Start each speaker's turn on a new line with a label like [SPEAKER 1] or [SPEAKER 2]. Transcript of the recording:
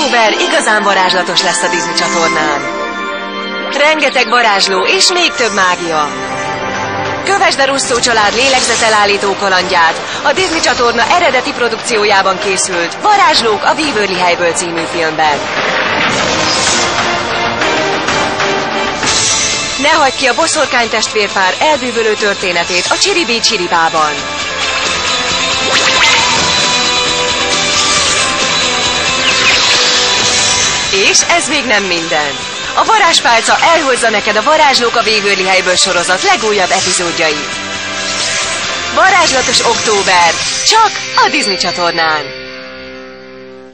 [SPEAKER 1] Október igazán varázslatos lesz a Disney csatornán. Rengeteg varázsló és még több mágia. Kövesd a Russzó család lélegzetelállító kalandját. A Disney csatorna eredeti produkciójában készült Varázslók a Waverly helyből című filmben. Ne hagyd ki a boszorkány testvérpár elbűvölő történetét a Csiribi Csiribában. És ez még nem minden. A varázspálca elhozza neked a Varázslók a Waverly helyből sorozat legújabb epizódjait. Varázslatos október, csak a Disney csatornán.